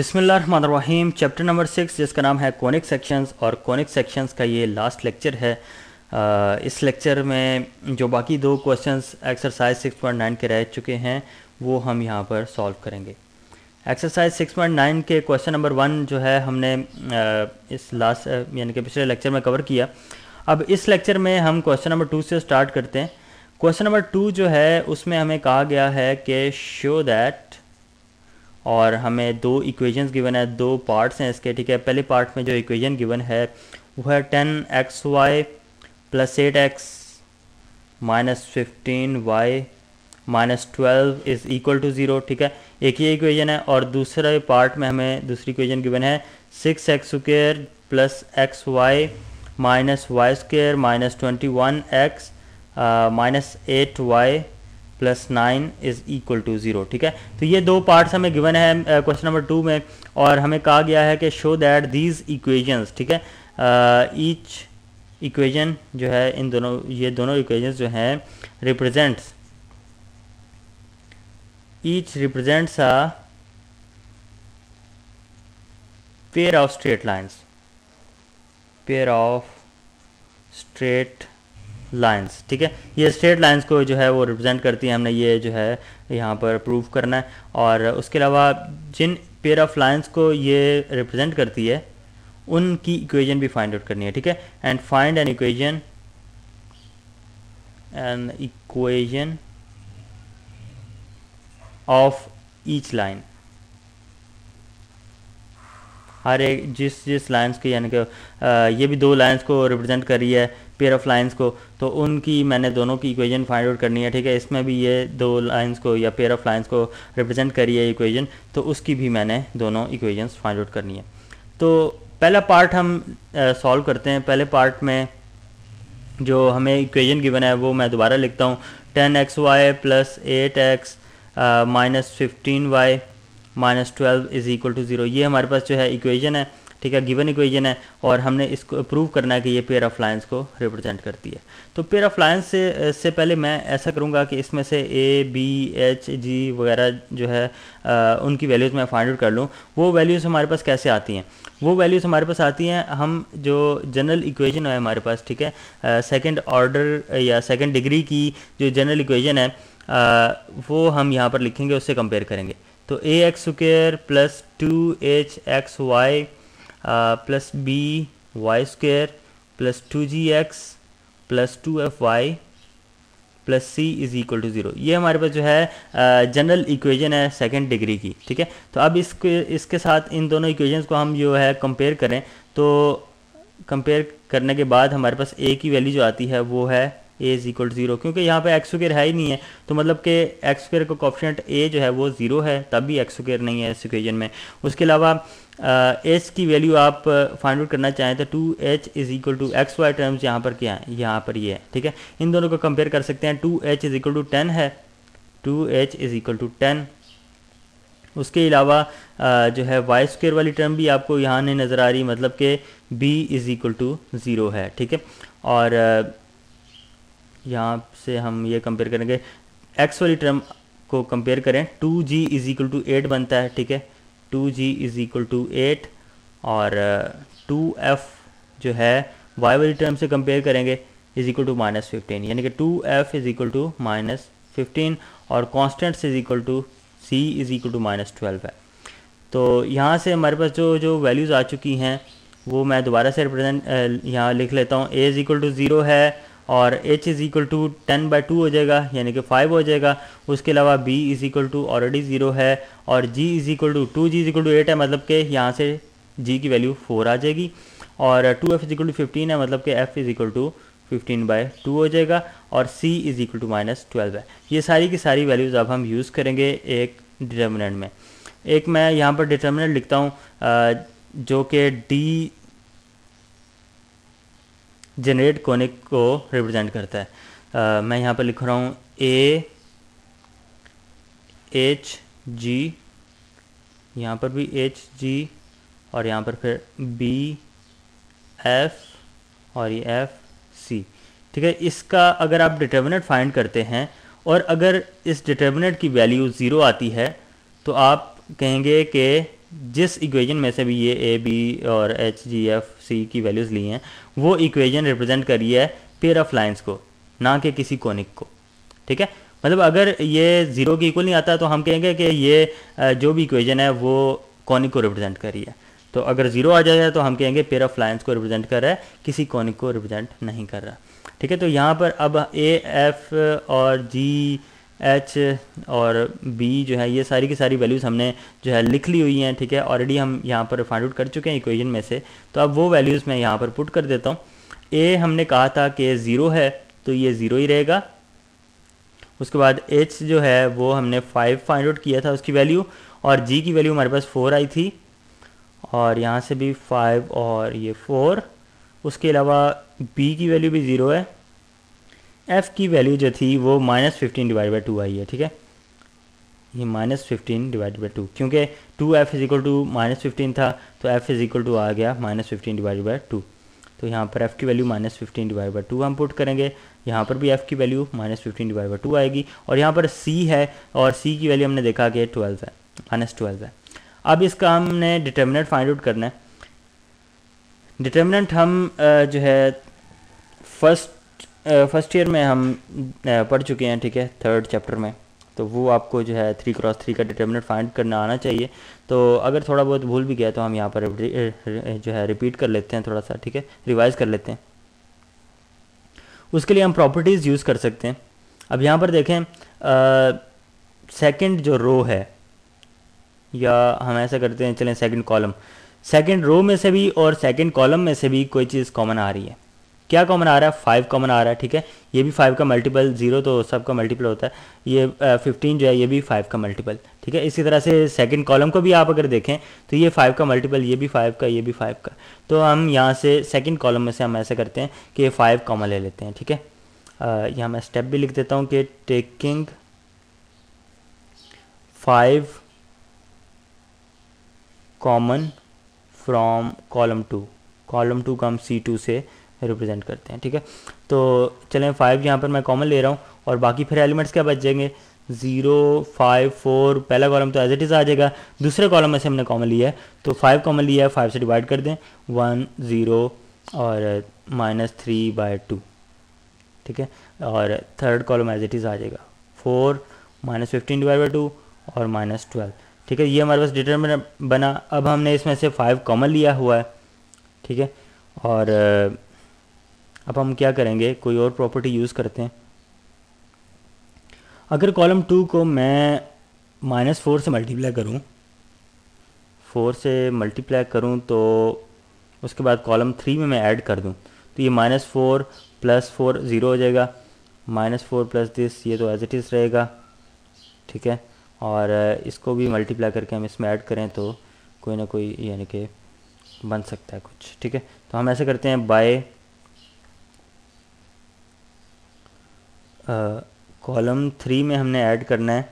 बिसमीम chapter number six जिसका नाम है कॉनिक सेक्शंस और कॉनिक सेक्शंस का ये लास्ट लेक्चर है। आ, इस लेक्चर में जो बाकी दो क्वेश्चंस एक्सरसाइज 6.9 के रह चुके हैं वो हम यहाँ पर सॉल्व करेंगे। एक्सरसाइज 6.9 के क्वेश्चन नंबर वन जो है हमने आ, इस लास्ट यानी कि पिछले लेक्चर में कवर किया। अब इस लेक्चर में हम क्वेश्चन नंबर टू से स्टार्ट करते हैं। क्वेश्चन नंबर टू जो है उसमें हमें कहा गया है कि शो दैट और हमें दो इक्वेशंस गिवन है, दो पार्ट्स हैं इसके, ठीक है? पहले पार्ट में जो इक्वेशन गिवन है, वो है ten x y plus eight x minus fifteen y minus twelve is equal to zero ठीक है? एक ही इक्वेशन है और दूसरे पार्ट में हमें दूसरी इक्वेशन गिवन है six x square plus x y minus y square minus twenty one x minus eight y plus nine is equal to zero ठीक है? तो ये दो पार्ट्स हमें गिवन है क्वेश्चन नंबर टू में, और हमें कहा गया है कि शो दैट दीज इक्वेशंस ठीक है? ईच इक्वेजन जो है, इन दोनों, ये दोनों इक्वेशंस जो हैं represents each represents a pair of straight lines pair of straight lines ठीक है? ये स्ट्रेट लाइंस को जो है वो रिप्रेजेंट करती है, हमने ये जो है यहाँ पर प्रूव करना है। और उसके अलावा जिन पेयर ऑफ़ लाइंस को ये रिप्रेजेंट करती है, उनकी इक्वेशन भी फाइंड आउट करनी है, ठीक है? And find an equation an equation of each line हर एक, जिस जिस लाइंस के, यानी कि ये भी दो लाइंस को रिप्रेजेंट कर रही है पेयर ऑफ़ लाइंस को तो उनकी मैंने दोनों की इक्वेशन फाइंड आउट करनी है, ठीक है? इसमें भी ये दो लाइंस को या पेयर ऑफ़ लाइंस को रिप्रेजेंट करी है इक्वेशन तो उसकी भी मैंने दोनों इक्वेशंस फाइंड आउट करनी है। तो पहला पार्ट हम सॉल्व करते हैं। पहले पार्ट में जो हमें इक्वेशन गिवन है, वो मैं दोबारा लिखता हूँ। Ten x y plus eight x minus fifteen y, minus twelve is equal to zero. ये हमारे पास जो है इक्वेशन है। ठीक है गिवन इक्वेजन है और हमने इसको प्रूव करना है कि ये पेयर ऑफ़ लाइंस को रिप्रेजेंट करती है। तो पेयर ऑफ़ लाइंस से से पहले मैं ऐसा करूँगा कि इसमें से ए बी एच जी वगैरह जो है आ, उनकी वैल्यूज़ मैं फाइंड आउट कर लूँ। वो वैल्यूज़ हमारे पास कैसे आती हैं? वो वैल्यूज़ हमारे पास आती हैं हम जो जनरल इक्वेशन है हमारे पास ठीक है सेकेंड ऑर्डर या सेकेंड डिग्री की जो जनरल इक्वेशन है आ, वो हम यहाँ पर लिखेंगे उससे कंपेयर करेंगे। तो a x square plus two h x y plus b y square plus two g x plus two f y plus c is equal to zero ये हमारे पास जो है जनरल इक्वेशन है सेकेंड डिग्री की, ठीक है? तो अब इसके इसके साथ इन दोनों इक्वेशंस को हम जो है कंपेयर करें तो कंपेयर करने के बाद हमारे पास ए की वैल्यू जो आती है, वो है a is equal to zero क्योंकि यहाँ पे एक्स स्क्र है ही नहीं है। तो मतलब कि एक्स स्क्र का कॉप्शनट ए जो है वो ज़ीरो है तब भी एक्स स्क्र नहीं है इस इक्वेशन में। उसके अलावा एच की वैल्यू आप फाइंड आउट करना चाहें तो two h is equal to x y terms यहाँ पर क्या है? यहाँ पर ये है, ठीक है? इन दोनों को कंपेयर कर सकते हैं। Two h is equal to ten है। Two h is equal to ten उसके अलावा जो है वाई स्क्र वाली टर्म भी आपको यहाँ नहीं नज़र आ रही मतलब कि b is equal to zero है, ठीक है? और यहाँ से हम ये कंपेयर करेंगे। एक्स वाली टर्म को कंपेयर करें। Two g is equal to eight बनता है ठीक है? Two g is equal to eight और टू uh, एफ़ जो है वाई वाली टर्म से कंपेयर करेंगे is equal to minus fifteen यानी कि two f is equal to minus fifteen और constant is equal to c is equal to minus twelve है। तो यहाँ से हमारे पास जो जो वैल्यूज़ आ चुकी हैं वो मैं दोबारा से रिप्रेजेंट uh, यहाँ लिख लेता हूँ। A is equal to zero है और h is equal to ten by two हो जाएगा, यानी कि फाइव हो जाएगा। उसके अलावा b is equal to already zero है और g is equal to two g is equal to eight है मतलब कि यहाँ से g की वैल्यू फोर आ जाएगी। और two f is equal to fifteen है मतलब कि f is equal to fifteen by two हो जाएगा और c is equal to minus twelve है। ये सारी की सारी वैल्यूज़ अब हम यूज़ करेंगे एक डिटर्मिनेंट में। एक मैं यहाँ पर डिटर्मिनेंट लिखता हूँ जो कि डी जनरेट कोनिक को रिप्रेजेंट करता है। आ, मैं यहाँ पर लिख रहा हूँ ए एच जी यहाँ पर भी एच जी और यहाँ पर फिर बी एफ़ और ये एफ़ सी ठीक है इसका अगर आप डिटर्मिनेंट फाइंड करते हैं और अगर इस डिटर्मिनेंट की वैल्यू ज़ीरो आती है तो आप कहेंगे कि जिस इक्वेशन में से भी ये ए बी और एच जी एफ़ सी की वैल्यूज़ ली हैं वो इक्वेजन रिप्रेजेंट करी है पेयर ऑफ़ लाइंस को, ना कि किसी कोनिक को। ठीक है? मतलब अगर ये ज़ीरो के इक्वल नहीं आता तो हम कहेंगे कि ये जो भी इक्वेजन है वो कॉनिक को रिप्रेजेंट कर रही है। तो अगर ज़ीरो आ जाए तो हम कहेंगे पेयर ऑफ़ लाइन्स को रिप्रेजेंट कर रहा है, किसी कॉनिक को रिप्रेजेंट नहीं कर रहा। ठीक है? तो यहाँ पर अब ए एफ़ और जी एच और बी जो है, ये सारी की सारी वैल्यूज़ हमने जो है लिख ली हुई हैं, ठीक है? ऑलरेडी हम यहाँ पर फाइंड आउट कर चुके हैं इक्वेशन में से। तो अब वो वैल्यूज़ मैं यहाँ पर पुट कर देता हूँ। ए हमने कहा था कि ज़ीरो है तो ये ज़ीरो ही रहेगा। उसके बाद एच जो है, वो हमने फाइव फाइंड आउट किया था उसकी वैल्यू और जी की वैल्यू हमारे पास फोर आई थी। और यहाँ से भी फाइव और ये फोर उसके अलावा बी की वैल्यू भी ज़ीरो है। एफ़ की वैल्यू जो थी वो minus fifteen divide by two आई है, ठीक है? ये minus fifteen divide by two क्योंकि two f is equal to minus fifteen था तो एफ़ इज़ इक्वल टू आ गया minus fifteen divide by two तो यहाँ पर एफ़ की value minus fifteen divide by two हम पुट करेंगे, यहाँ पर भी एफ़ की value minus fifteen divide by two आएगी, और यहाँ पर सी है, और सी की वैल्यू हमने देखा कि ट्वेल्व है माइनस ट्वेल्व है. अब इसका हमने डिटर्मिनेंट फाइंड आउट करना है. डिटर्मिनेंट हम जो है फ़र्स्ट फ़र्स्ट ईयर में हम पढ़ चुके हैं, ठीक है थर्ड चैप्टर में। तो वो आपको जो है थ्री क्रॉस थ्री का डिटर्मिनेंट फाइंड करना आना चाहिए। तो अगर थोड़ा बहुत भूल भी गया तो हम यहाँ पर जो है रिपीट कर लेते हैं थोड़ा सा, ठीक है रिवाइज कर लेते हैं। उसके लिए हम प्रॉपर्टीज़ यूज़ कर सकते हैं। अब यहाँ पर देखें सेकंड जो रो है, या हम ऐसा करते हैं, चलें सेकंड कॉलम सेकंड रो में से भी और सेकंड कॉलम में से भी कोई चीज़ कॉमन आ रही है। क्या कॉमन आ रहा है? फाइव कॉमन आ रहा है, ठीक है? ये भी फाइव का मल्टीपल ज़ीरो तो सबका मल्टीपल होता है। ये फिफ्टीन जो है, ये भी फाइव का मल्टीपल ठीक है? इसी तरह से सेकंड कॉलम को भी आप अगर देखें तो ये फाइव का मल्टीपल ये भी फाइव का, ये भी फाइव का। तो हम यहाँ से सेकेंड कॉलम में से हम ऐसा करते हैं कि फाइव कॉमन ले लेते हैं, ठीक है? यहाँ मैं स्टेप भी लिख देता हूँ कि taking five common from column two column two का हम सी टू से रिप्रेजेंट करते हैं, ठीक है? तो चलें फाइव यहाँ पर मैं कॉमन ले रहा हूँ और बाकी फिर एलिमेंट्स क्या बच जाएँगे? ज़ीरो फाइव फोर पहला कॉलम तो एज इट इज़ आ जाएगा। दूसरे कॉलम में से हमने कॉमन लिया है तो फाइव कॉमन लिया है फाइव से डिवाइड कर दें। वन ज़ीरो और माइनस थ्री बाय टू ठीक है? और third column as it is आ जाएगा। Four minus fifteen divide by two और माइनस ट्वेल्व ठीक है? ये हमारे पास डिटर्मिनेंट बना। अब हमने इसमें से फाइव कॉमन लिया हुआ है, ठीक है? और अब हम क्या करेंगे? कोई और प्रॉपर्टी यूज़ करते हैं। अगर कॉलम टू को मैं माइनस फोर से मल्टीप्लाई करूँ फोर से मल्टीप्लाई करूँ तो उसके बाद कॉलम थ्री में मैं ऐड कर दूँ। तो ये minus four plus four zero हो जाएगा। माइनस फोर प्लस दिस ये तो एज इट इज़ रहेगा। ठीक है? और इसको भी मल्टीप्लाई करके हम इसमें ऐड करें तो कोई ना कोई यानी कि बन सकता है कुछ। ठीक है? तो हम ऐसे करते हैं बाय कॉलम थ्री में हमने ऐड करना है।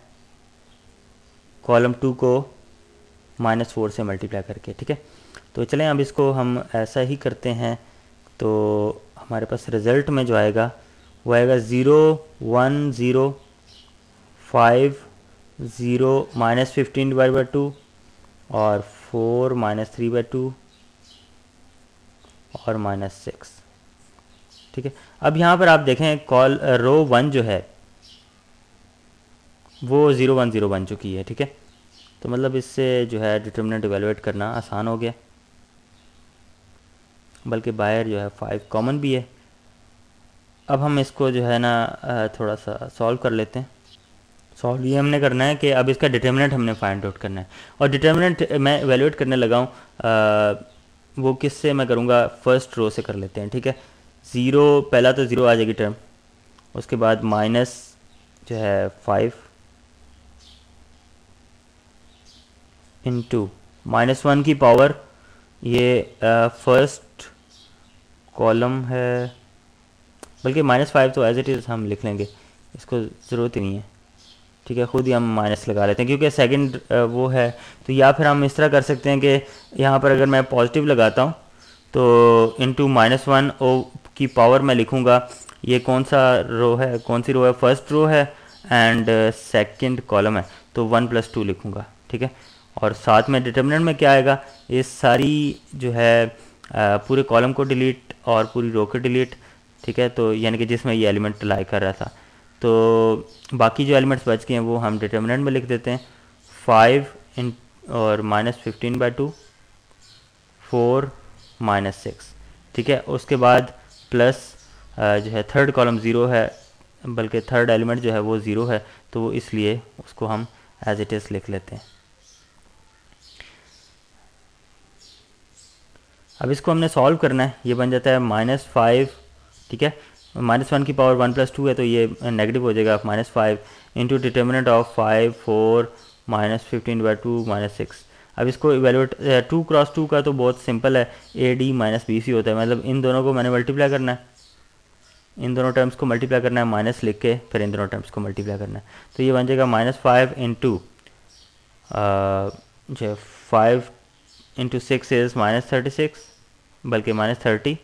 कॉलम टू को माइनस फोर से मल्टीप्लाई करके, ठीक है? तो चलें, अब इसको हम ऐसा ही करते हैं। तो हमारे पास रिज़ल्ट में जो आएगा, वो आएगा zero one zero five zero minus fifteen divide by two और four minus three by two और माइनस सिक्स ठीक है? अब यहाँ पर आप देखें, कॉल रो वन जो है, वो ज़ीरो वन ज़ीरो बन चुकी है, ठीक है? तो मतलब इससे जो है डिटर्मिनेंट इवेलुएट करना आसान हो गया। बल्कि बाहर जो है फाइव कॉमन भी है। अब हम इसको जो है ना थोड़ा सा सॉल्व कर लेते हैं। सॉल्व ये हमने करना है कि अब इसका डिटर्मिनेंट हमने फाइंड आउट करना है। और डिटर्मिनेंट मैं एवेलुएट करने लगा हूँ वो किससे मैं करूँगा? फ़र्स्ट रो से कर लेते हैं, ठीक है? ज़ीरो, पहला तो ज़ीरो आ जाएगी टर्म उसके बाद माइनस जो है फाइव इंटू माइनस वन की पावर ये फ़र्स्ट कॉलम है। बल्कि माइनस फाइव तो एज इट इज़ हम लिख लेंगे। इसको ज़रूरत ही नहीं है। ठीक है, ख़ुद ही हम माइनस लगा लेते हैं, क्योंकि सेकंड वो है। तो या फिर हम इस तरह कर सकते हैं कि यहाँ पर अगर मैं पॉजिटिव लगाता हूँ तो इंटू माइनस वन ओ की पावर मैं लिखूँगा। ये कौन सा रो है? कौन सी रो है? फ़र्स्ट रो है एंड सेकंड कॉलम है। तो वन प्लस टू लिखूँगा, ठीक है? और साथ में डिटर्मिनेंट में क्या आएगा? ये सारी जो है पूरे कॉलम को डिलीट और पूरी रो को डिलीट ठीक है? तो यानी कि जिसमें ये एलिमेंट लाई कर रहा था। तो बाकी जो एलिमेंट्स बच गए हैं, वो हम डिटर्मिनेंट में लिख देते हैं। फाइव इन और minus fifteen by two four minus six ठीक है? उसके बाद प्लस जो है थर्ड कॉलम ज़ीरो है, बल्कि थर्ड एलिमेंट जो है वो ज़ीरो है तो इसलिए उसको हम एज इट इज़ लिख लेते हैं। अब इसको हमने सॉल्व करना है, ये बन जाता है माइनस फाइव ठीक है? माइनस वन की पावर वन प्लस टू है तो ये नेगेटिव हो जाएगा minus five into determinant of five four minus fifteen by two minus six अब इसको इवेलुएट टू क्रॉस टू का तो बहुत सिंपल है a d minus b c होता है। मतलब इन दोनों को मैंने मल्टीप्लाई करना है। इन दोनों टर्म्स को मल्टीप्लाई करना है माइनस लिख के, फिर इन दोनों टर्म्स को मल्टीप्लाई करना है। तो ये बन जाएगा माइनस फाइव इंटू जो five into six is minus thirty six बल्कि माइनस थर्टी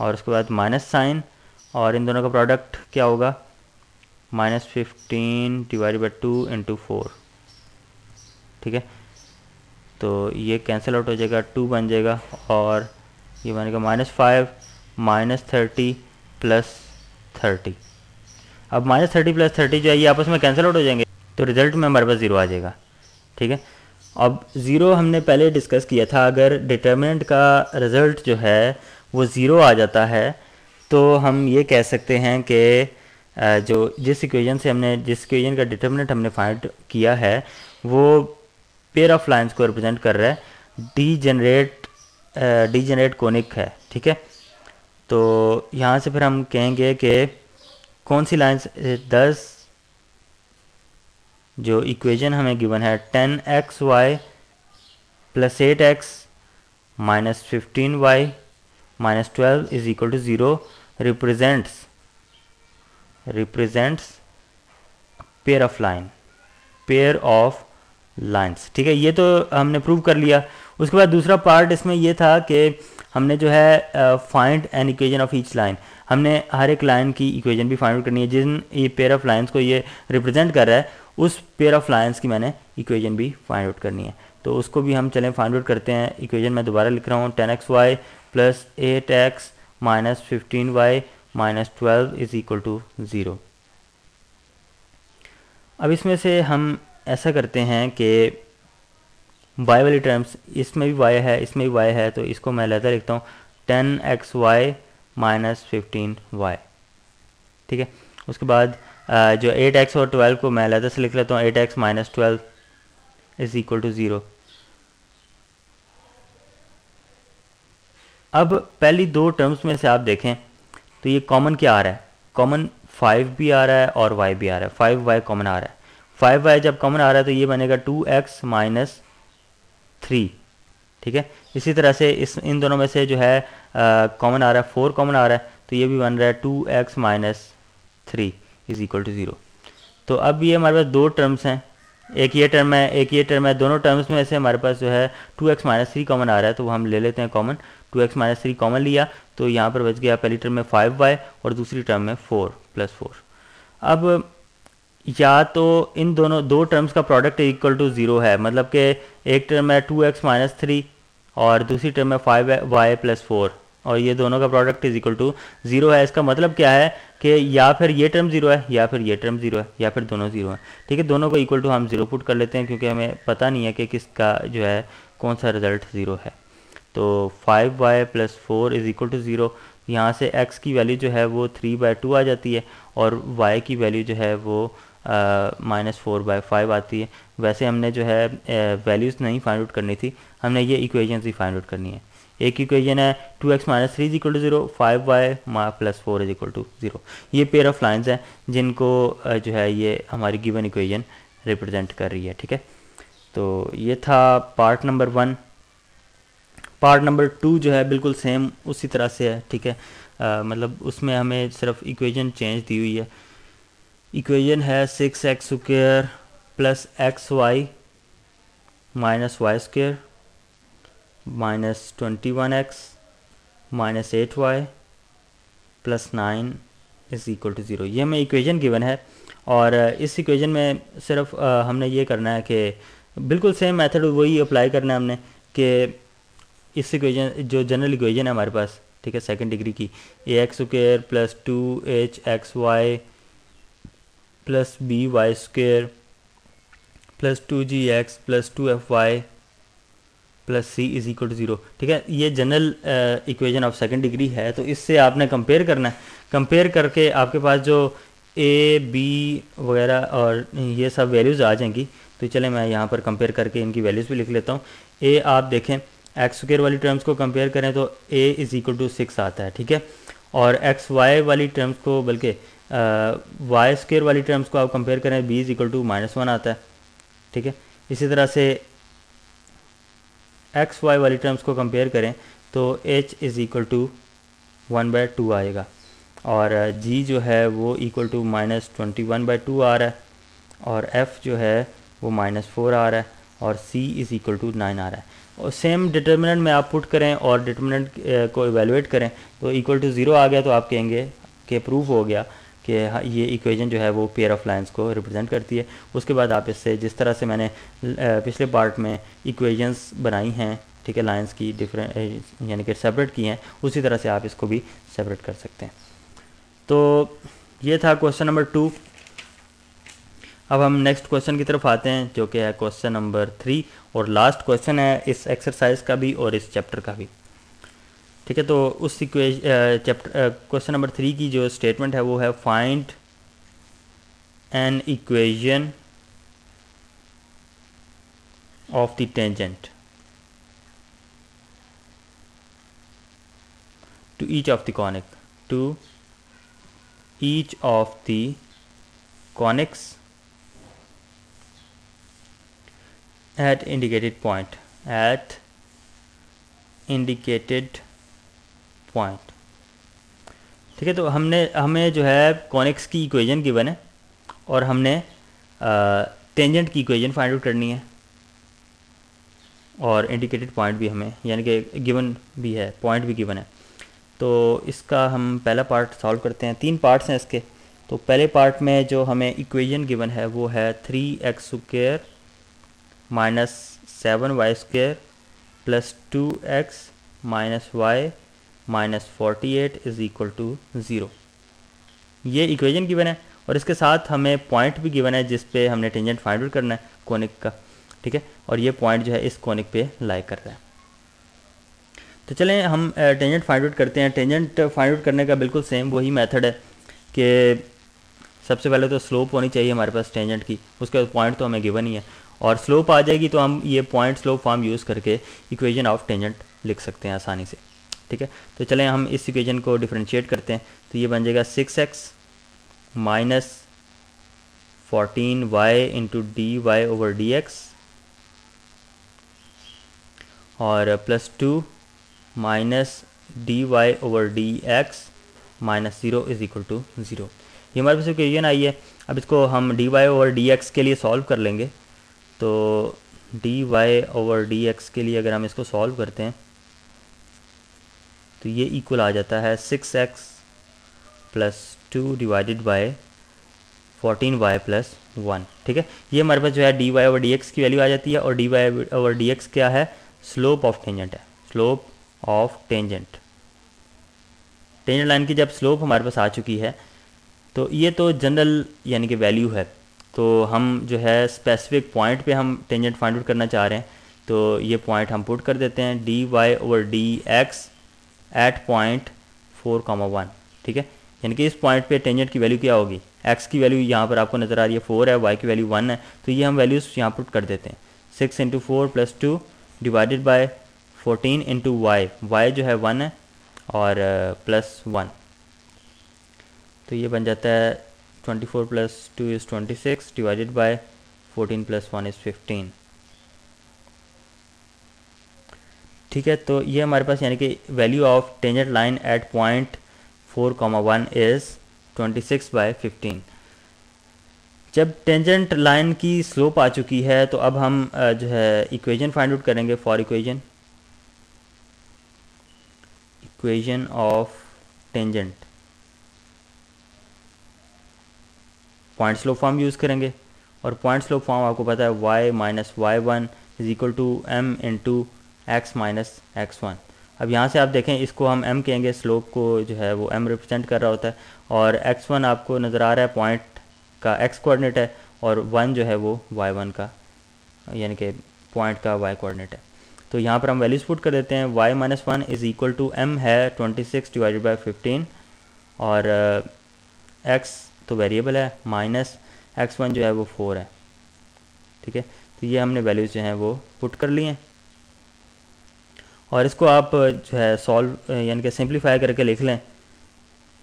और उसके बाद माइनस साइन और इन दोनों का प्रोडक्ट क्या होगा? Minus fifteen divide by two into four ठीक है? तो ये कैंसिल आउट हो जाएगा टू बन जाएगा और ये बनेगा minus five minus thirty plus thirty अब माइनस थर्टी प्लस थर्टी जो है, ये आपस में कैंसिल आउट हो जाएँगे तो रिज़ल्ट में हमारे पास ज़ीरो आ जाएगा, ठीक है? अब ज़ीरो हमने पहले डिस्कस किया था, अगर डिटर्मिनेंट का रिज़ल्ट जो है, वो ज़ीरो आ जाता है तो हम ये कह सकते हैं कि जो जिस इक्वेशन से हमने, जिस इक्वेशन का डिटर्मिनेंट हमने फाइंड किया है, वो पेयर ऑफ़ लाइंस को रिप्रेजेंट कर रहा है। Degenerate degenerate conic है, ठीक है? तो यहाँ से फिर हम कहेंगे कि कौन सी लाइंस दस जो इक्वेशन हमें गिवन है ten x y plus eight x minus fifteen y minus 12 is equal to 0 represents represents pair of line pair of lines ठीक है, ये तो हमने प्रूव कर लिया। उसके बाद दूसरा पार्ट इसमें ये था कि हमने जो है find an equation of each line हमने हर एक लाइन की इक्वेजन भी फाइंड आउट करनी है। जिन, ये पेयर ऑफ़ लाइंस को ये रिप्रेजेंट कर रहा है, उस पेयर ऑफ़ लाइंस की मैंने इक्वेजन भी फाइंड आउट करनी है। तो उसको भी हम चलें फाइंड आउट करते हैं। इक्वेजन मैं दोबारा लिख रहा हूँ। Ten x y plus eight x minus fifteen y minus twelve is equal to zero अब इसमें से हम ऐसा करते हैं कि वाई वाली टर्म्स इसमें भी वाई है, इसमें भी वाई है तो इसको मैं लहदा लिखता हूँ। Ten x y minus fifteen y ठीक है? उसके बाद जो एट एक्स और ट्वेल्व को मैं लहदा से लिख लेता हूँ। Eight x minus twelve is equal to zero अब पहली दो टर्म्स में से आप देखें तो ये कॉमन क्या आ रहा है? कॉमन फाइव भी आ रहा है और वाई भी आ रहा है। फाइव वाई कॉमन आ रहा है। फाइव वाई जब कॉमन आ रहा है तो ये बनेगा टू एक्स माइनस थ्री, ठीक है? इसी तरह से इस, इन दोनों में से जो है कॉमन आ रहा है, फोर कॉमन आ रहा है तो ये भी बन रहा है two x minus three is equal to zero. तो अब ये हमारे पास दो टर्म्स हैं। एक ये टर्म है, एक ये टर्म है, दोनों टर्म्स में से हमारे पास जो है two x minus three common आ रहा है तो हम ले लेते हैं common. Two x minus three common लिया तो यहाँ पर बच गया पहली टर्म में फाइव वाई और दूसरी टर्म में फोर प्लस फोर। अब या तो इन दोनों, दो टर्म्स का प्रोडक्ट इक्वल टू ज़ीरो है। मतलब कि एक टर्म है टू एक्स माइनस थ्री और दूसरी टर्म है फाइव वाई प्लस फोर और ये दोनों का product is equal to zero है। इसका मतलब क्या है कि या फिर ये टर्म ज़ीरो है, या फिर ये टर्म ज़ीरो है, या फिर दोनों ज़ीरो है। ठीक है, दोनों को इक्वल टू हम ज़ीरो पुट कर लेते हैं क्योंकि हमें पता नहीं है कि किसका जो है कौन सा रिज़ल्ट ज़ीरो है। तो five y plus four is equal to zero यहाँ से एक्स की वैल्यू जो है वो थ्री बाई टू आ जाती है और वाई की वैल्यू जो है वो माइनस फोर बाई फाइव आती है। वैसे हमने जो है वैल्यूज़ नहीं फाइंड आउट करनी थी। हमने ये इक्वेशन ही फाइंड आउट करनी है। एक इक्वेशन है two x minus three is equal to zero five y plus four is equal to zero ये पेयर ऑफ़ लाइंस हैं जिनको जो है ये हमारी गिवन इक्वेशन रिप्रेजेंट कर रही है ठीक है? तो ये था part number one part number two जो है बिल्कुल सेम उसी तरह से है ठीक है? आ, मतलब उसमें हमें सिर्फ़ इक्वेशन चेंज दी हुई है। इक्वेशन है six x square plus x y minus y square minus twenty one x minus eight y plus nine is equal to zero ये हमें इक्वेशन गिवन है और इस इक्वेशन में सिर्फ़ हमने ये करना है कि बिल्कुल सेम मेथड वही अप्लाई करना है हमने कि इस इक्वेशन जो जनरल इक्वेशन है हमारे पास, ठीक है सेकंड डिग्री की a x square plus two h x y plus b y square plus two g x plus two f y plus c is equal to zero ठीक है? ये general equation of second degree है तो इससे आपने compare करना है। Compare करके आपके पास जो ए बी वगैरह और ये सब वैल्यूज़ आ जाएँगी तो चले मैं यहाँ पर कंपेयर करके इनकी वैल्यूज़ भी लिख लेता हूँ। ए आप देखें एक्स स्क्र वाली टर्म्स को कंपेयर करें तो a is equal to six आता है, ठीक है? और एक्स वाई वाली टर्म्स को, बल्कि वाई स्क्र वाली टर्म्स को आप कंपेयर करें b is equal to minus one आता है, ठीक है? इसी तरह से एक्स वाई वाली टर्म्स को कंपेयर करें तो h is equal to one by two आएगा। और जी जो है वो equal to minus twenty one by two आ रहा है, और एफ़ जो है वो माइनस फोर आ रहा है, और c is equal to nine आ रहा है। और सेम डिटर्मिनेंट में आप पुट करें और डिटर्मिनेंट को इवेलुएट करें तो इक्वल टू ज़ीरो आ गया तो आप कहेंगे कि प्रूफ हो गया। कि ये इक्वेशन जो है वो पेयर ऑफ़ लाइंस को रिप्रेजेंट करती है। उसके बाद आप इससे जिस तरह से मैंने पिछले पार्ट में इक्वेशंस बनाई हैं, ठीक है लाइंस की डिफरेंट यानी कि सेपरेट की हैं, उसी तरह से आप इसको भी सेपरेट कर सकते हैं। तो ये था क्वेश्चन नंबर टू अब हम नेक्स्ट क्वेश्चन की तरफ़ आते हैं, जो कि है क्वेश्चन नंबर थ्री और लास्ट क्वेश्चन है इस एक्सरसाइज का भी और इस चैप्टर का भी। ठीक है तो उस चैप्टर क्वेश्चन नंबर थ्री की जो स्टेटमेंट है, वो है find an equation of the tangent to each of the conic to each of the conics at indicated point, at indicated point. ठीक है तो हमने, हमें जो है कॉनिक्स की इक्वेशन गिवन है और हमने टेंजेंट की इक्वेशन फाइंड आउट करनी है और इंडिकेटेड पॉइंट भी हमें, यानी कि गिवन भी है पॉइंट भी गिवन है। तो इसका हम पहला पार्ट सॉल्व करते हैं। तीन पार्ट्स हैं इसके। तो पहले पार्ट में जो हमें इक्वेशन गिवन है, वो है three x square minus seven y square plus two x minus y minus forty eight is equal to zero. ये इक्वेशन गिवन है और इसके साथ हमें पॉइंट भी गिवन है जिस पे हमने टेंजेंट फाइंड आउट करना है कोनिक का, ठीक है? और ये पॉइंट जो है इस कोनिक पे लाई कर रहा है। तो चलें, हम टेंजेंट फाइंड आउट करते हैं। टेंजेंट फाइंड आउट करने का बिल्कुल सेम वही मेथड है कि सबसे पहले तो स्लोप होनी चाहिए हमारे पास टेंजेंट की, उसके बाद पॉइंट तो हमें गिवन ही है। और स्लोप आ जाएगी तो हम ये पॉइंट स्लोप फॉर्म यूज़ करके इक्वेशन ऑफ़ टेंजेंट लिख सकते हैं आसानी से। ठीक है? तो चलें, हम इस इक्वेशन को डिफ्रेंशिएट करते हैं। तो ये बन जाएगा six x minus fourteen y into d y over d x और plus two minus d y over d x minus zero is equal to zero ये हमारे पास इक्वेशन आई है। अब इसको हम d y over d x के लिए सॉल्व कर लेंगे। तो d y over d x के लिए अगर हम इसको सॉल्व करते हैं तो ये इक्वल आ जाता है six x plus two divided by fourteen y plus one ठीक है? ये हमारे पास जो है d y over d x की वैल्यू आ जाती है और d y over d x क्या है? स्लोप ऑफ़ टेंजेंट है। Slope of tangent tangent line की जब स्लोप हमारे पास आ चुकी है तो ये तो जनरल यानी कि वैल्यू है। तो हम जो है स्पेसिफिक पॉइंट पे हम टेंजेंट फाइंड आउट करना चाह रहे हैं तो ये पॉइंट हम पुट कर देते हैं। D y over d x at point four comma one ठीक है? यानी कि इस पॉइंट पे टेंजेंट की वैल्यू क्या होगी? एक्स की वैल्यू यहाँ पर आपको नज़र आ रही है फोर है वाई की वैल्यू वन है तो ये हम वैल्यूज़ यहाँ पुट कर देते हैं। Six into four plus two divided by fourteen into y y जो है वन है और प्लस uh, वन तो ये बन जाता है 24 plus 2 is 26 divided by 14 plus 1 is 15 ठीक है तो ये हमारे पास यानी कि value of tangent line at point four comma one is twenty six by fifteen जब टेंजेंट लाइन की स्लोप आ चुकी है तो अब हम जो है इक्वेशन फाइंड आउट करेंगे for equation equation of tangent point slope form use करेंगे, और पॉइंट स्लोप फॉर्म आपको पता है y minus y one is equal to m into x minus x one अब यहाँ से आप देखें इसको हम एम कहेंगे स्लोप को जो है वो एम रिप्रेजेंट कर रहा होता है और एक्स वन आपको नज़र आ रहा है पॉइंट का एक्स कोऑर्डिनेट है और वन जो है वो वाई वन का यानी कि पॉइंट का वाई कोऑर्डिनेट है। तो यहाँ पर हम वैल्यूज़ पुट कर देते हैं y minus one is equal to m है twenty six divided by fifteen और एक्स uh, तो वेरिएबल है माइनस एक्स वन जो है वो फोर है। ठीक है? तो ये हमने वैल्यूज़ जो हैं वो पुट कर लिए हैं। और इसको आप जो है सॉल्व यानी कि सिंप्लीफाई करके लिख लें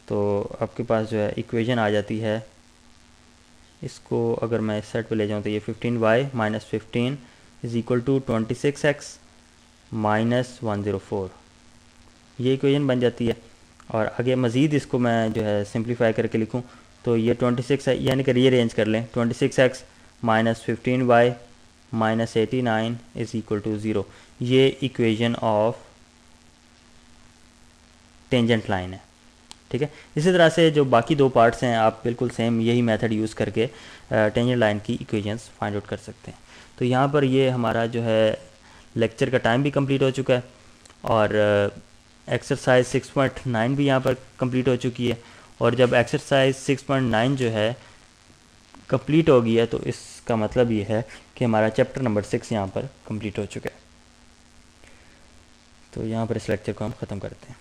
तो आपके पास जो है इक्वेशन आ जाती है। इसको अगर मैं इस साइड पे ले जाऊँ तो ये fifteen y minus fifteen is equal to twenty six x minus one zero four ये इक्वेशन बन जाती है। और आगे मज़ीद इसको मैं जो है सिंप्लीफाई करके लिखूँ तो ये ट्वेंटी सिक्स यानी कि रीअरेंज कर लें twenty six x minus fifteen y minus eighty nine is equal to zero ये इक्वेशन ऑफ़ टेंजेंट लाइन है। ठीक है? इसी तरह से जो बाकी दो पार्ट्स हैं, आप बिल्कुल सेम यही मेथड यूज़ करके टेंजेंट लाइन की इक्वेशंस फाइंड आउट कर सकते हैं। तो यहाँ पर ये हमारा जो है लेक्चर का टाइम भी कंप्लीट हो चुका है और एक्सरसाइज 6.9 भी यहाँ पर कंप्लीट हो चुकी है। और जब एक्सरसाइज 6.9 जो है कंप्लीट हो गई है तो इसका मतलब ये है कि हमारा चैप्टर नंबर सिक्स यहाँ पर कंप्लीट हो चुका है। तो यहाँ पर इस लेक्चर को हम ख़त्म करते हैं।